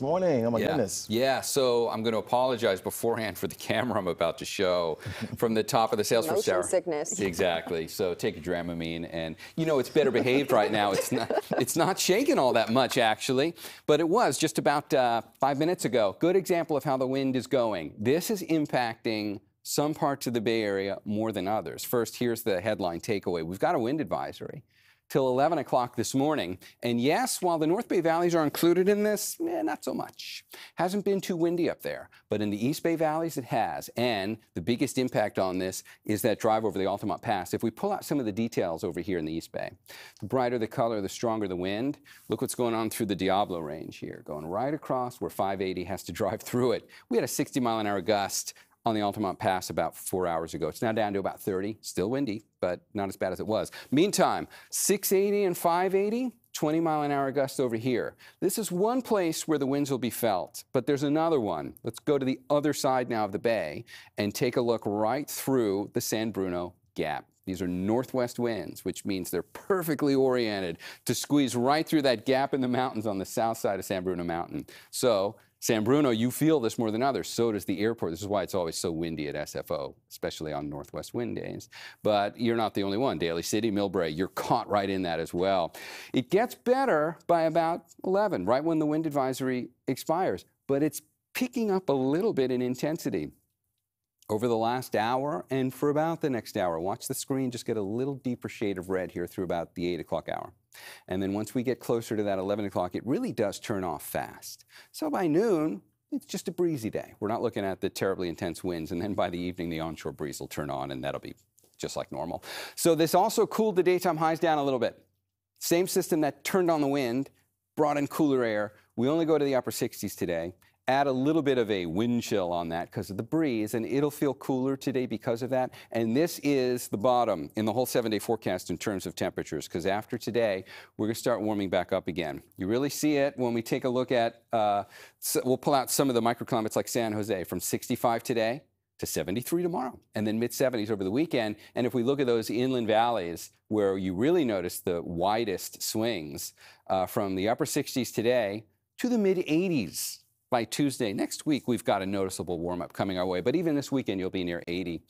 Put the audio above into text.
Morning. Oh my yeah. goodness. Yeah. So I'm going to apologize beforehand for the camera I'm about to show from the top of the Salesforce Motion Tower. sickness. Exactly. So take a Dramamine, and you know it's better behaved right now. It's not. It's not shaking all that much actually, but it was just about uh, five minutes ago. Good example of how the wind is going. This is impacting some parts of the Bay Area more than others. First, here's the headline takeaway. We've got a wind advisory till 11 o'clock this morning. And yes, while the North Bay valleys are included in this, eh, not so much. Hasn't been too windy up there, but in the East Bay valleys it has. And the biggest impact on this is that drive over the Altamont Pass. If we pull out some of the details over here in the East Bay, the brighter the color, the stronger the wind. Look what's going on through the Diablo range here, going right across where 580 has to drive through it. We had a 60 mile an hour gust on the Altamont Pass about four hours ago. It's now down to about 30, still windy, but not as bad as it was. Meantime, 680 and 580, 20 mile an hour gusts over here. This is one place where the winds will be felt, but there's another one. Let's go to the other side now of the bay and take a look right through the San Bruno Gap. These are northwest winds, which means they're perfectly oriented to squeeze right through that gap in the mountains on the south side of San Bruno Mountain. So San Bruno, you feel this more than others. So does the airport. This is why it's always so windy at SFO, especially on northwest wind days. But you're not the only one. Daly City, Millbrae, you're caught right in that as well. It gets better by about 11, right when the wind advisory expires, but it's picking up a little bit in intensity over the last hour and for about the next hour. Watch the screen just get a little deeper shade of red here through about the 8 o'clock hour. And then once we get closer to that 11 o'clock, it really does turn off fast. So by noon, it's just a breezy day. We're not looking at the terribly intense winds. And then by the evening, the onshore breeze will turn on, and that'll be just like normal. So this also cooled the daytime highs down a little bit. Same system that turned on the wind, brought in cooler air. We only go to the upper 60s today add a little bit of a wind chill on that because of the breeze, and it'll feel cooler today because of that. And this is the bottom in the whole seven day forecast in terms of temperatures because after today, we're going to start warming back up again. You really see it when we take a look at, uh, so we'll pull out some of the microclimates like San Jose from 65 today to 73 tomorrow, and then mid 70s over the weekend. And if we look at those inland valleys where you really notice the widest swings uh, from the upper 60s today to the mid 80s by Tuesday next week, we've got a noticeable warm up coming our way. But even this weekend, you'll be near 80.